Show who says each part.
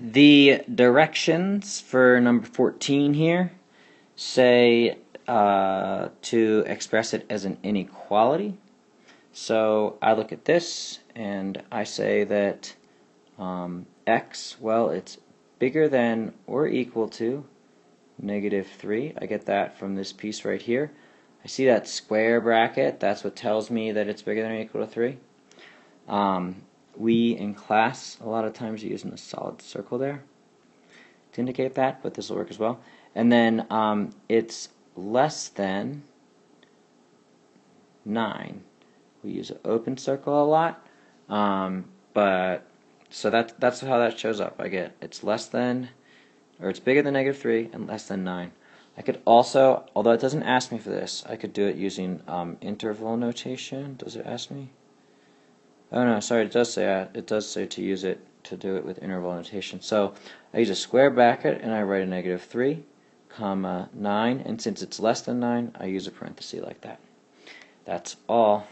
Speaker 1: the directions for number 14 here say uh, to express it as an inequality. So I look at this and I say that um, x, well, it's bigger than or equal to negative 3. I get that from this piece right here. I see that square bracket. That's what tells me that it's bigger than or equal to 3. Um, we in class, a lot of times are using a solid circle there to indicate that, but this will work as well. And then um, it's less than 9. We use an open circle a lot, um, but so that, that's how that shows up. I get it's less than, or it's bigger than negative 3 and less than 9. I could also, although it doesn't ask me for this, I could do it using um, interval notation. Does it ask me? Oh no, sorry, it does say uh, it does say to use it to do it with interval notation. So I use a square bracket and I write a negative 3, comma 9, and since it's less than 9, I use a parenthesis like that. That's all.